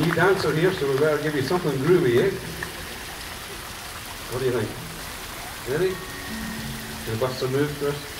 lead dancer here, so we better give you something groovy, eh? What do you think? Ready? Can you bust a move first?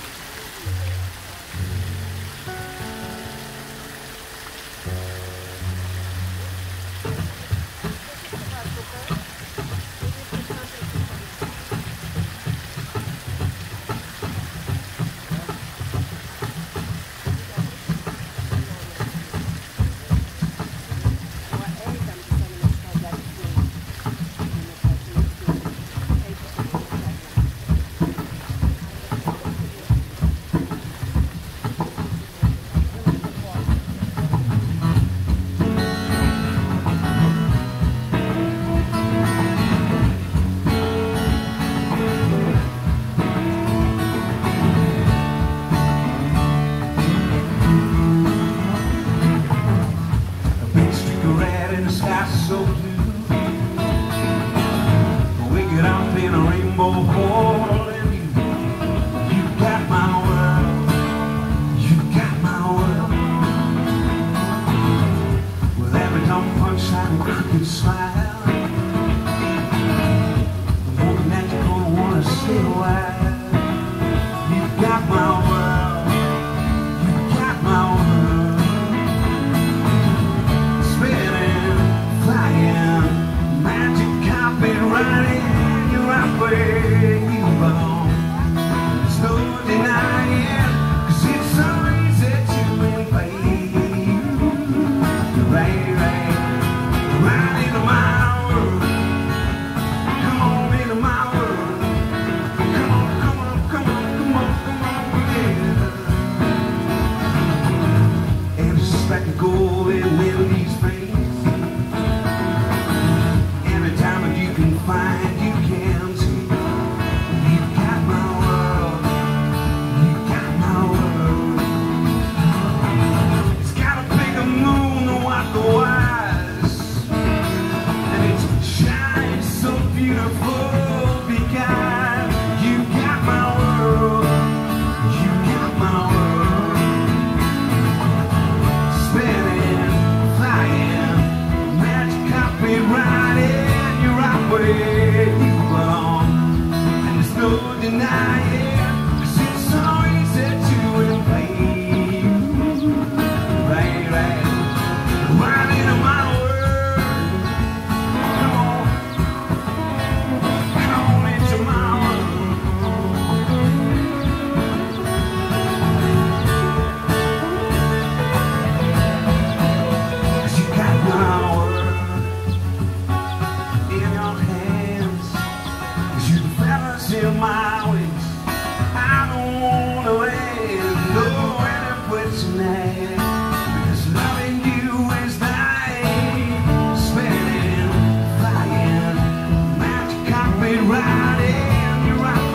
I could smile.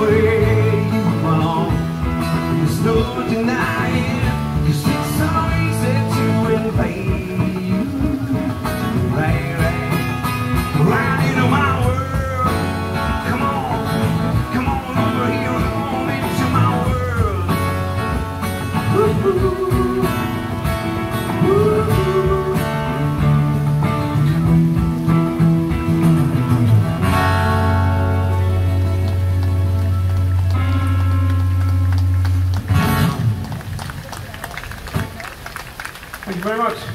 away. very much.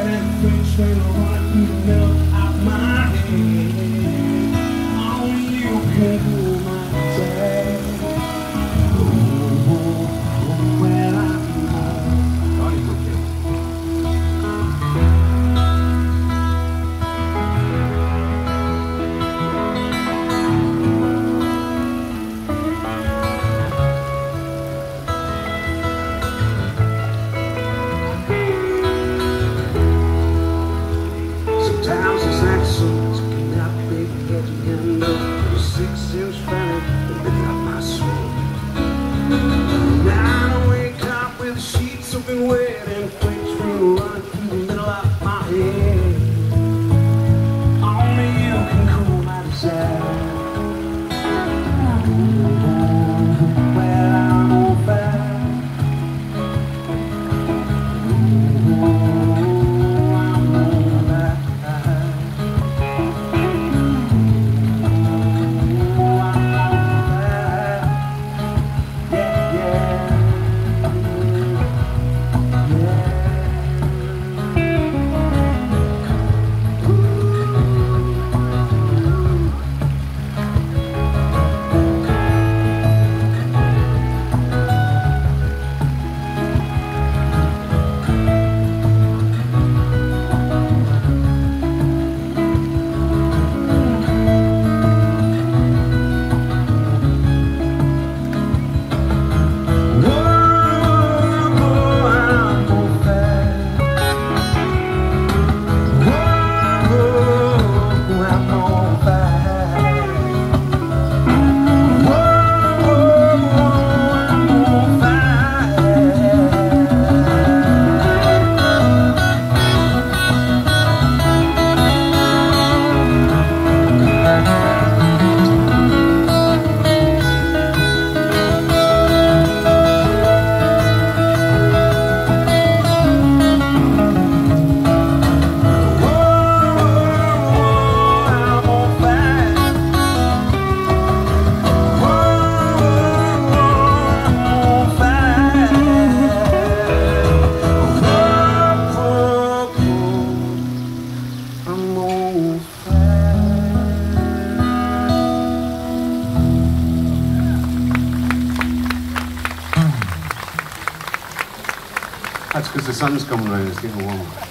That's because the sun's coming around, it's getting warmer.